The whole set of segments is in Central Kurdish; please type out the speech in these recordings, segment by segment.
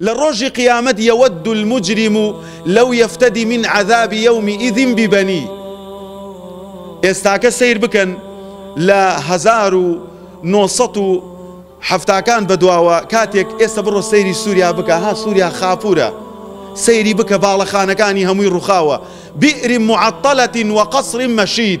لە ڕۆژی قیامەت یود المجرم لو یفتدی من عذاب یوم اذ ببنیه ئێستاکە سەیر بکەن لە هەزار و نۆ سەد و حەفتا کان بەدواوە کاتێک ئێستە بڕۆ سەیری سووریا بکە ها سووریا خاپورە سەیری بکە باڵەخانەکانی هەمووی ڕوخاوە بئر معطلة وقصر مشید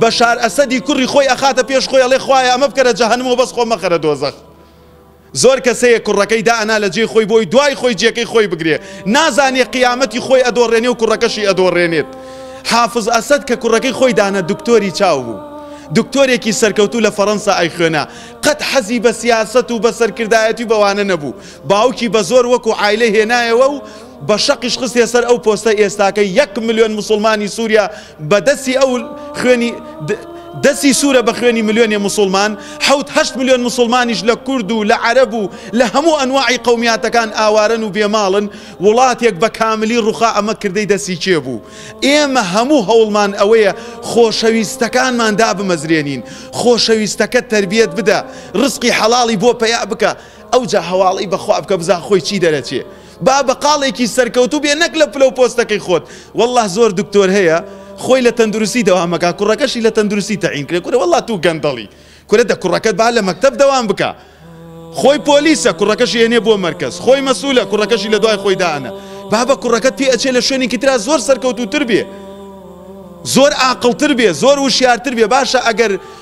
بەشار ئەسەدی کوڕی خۆی ئەخاتە پێش خۆی ئەڵێ خوایە ئەمە بکەرە جەهەنم و بەس خۆم مەخەرە دۆزەخ زۆر کەسەیە کوڕەکەی دا ئەنا لە جێی خۆی بۆی دوای خۆی جێکەی خۆی بگرێ نازانێ قیامەتی خۆی ئەدۆڕێنێ و کوڕەکەشی ئەدۆڕێنێت حافز ئەسەد کە کوڕەکەی خۆی دانە دکتۆری چاو بوو دکتۆرێکی سەرکەوتوو لە فەڕەنسا ئەیخوێنا قەت حەزی بە سیاسەت و بە سەرکردایەتی بەوانە نەبوو باوکی بە زۆر وەکو عیلە هێنایەوە و بە شەقیش خستێ سەر ئەو پۆستە ئێستاکە یەک ملیۆن مسلمانی سووریا بە دەستی ئەو خوێنی دەستی سوورە بە خوێنی ملیۆنێ مسوڵمان حەوت هەشت ملیۆن مسوڵمانیش لە کورد و لە عەرەب و لە هەموو ئەنواعی قەومیاتەکان ئاوارەن و بێماڵن وڵاتێک بە کاملی ڕوخا ئەمە کردەی دەستی کێ بوو ئێمە هەموو هەوڵمان ئەوەیە خۆشەویستەکانمان دابمەزرێنین خۆشەویستەکە تربیەت بدە ڕسقی حەڵاڵی بۆ پەیا بکە ئەوجا هەواڵی بەخوا بکە بزا خۆی چی دەرەچێ با بەقاڵێکی سەرکەوتوو بێ نەک لە پلەو پۆستەکەی خۆت واللە زۆر دکتۆر هەیە خۆی لە تەندروستی دەوام ئەکا کوڕەکەشی لە تەندروستی تەعین کرێ کورە واللە توو گەندەڵی کورە دە کوڕەکەت با لە مەکتەب دەوام بکا خۆی پۆلیسە کوڕەکەشی ئەنێ بۆ مەرکەز خۆی مەسولە کوڕەکەشی لە دوای خۆی دانە بابە کوڕەکەت پێ ئەچێ لە شوێنێکی ترا زۆر سەرکەوتوتر بێ زۆر ئاقڵتر بێ زۆر وشیارتر بێ باشە ئەگەر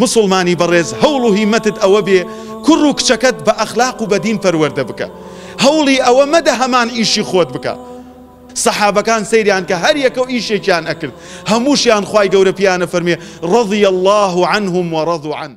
موسڵمانی بەڕێز هەوڵ و هیمەتت ئەوە بێ کوڕ و کچەکەت بە ئەخلاق و بە دین پەروەردە بکە هەوڵی ئەوە مەدە هەمان ئیشی خۆت بکە سەحابەکان سەیریان کە هەر یەکەو ئیشێکیان ئەکرد هەمووشیان خوای گەورە پێیان ئەفەرموێ رضی اللە عنهم و رضوا عنه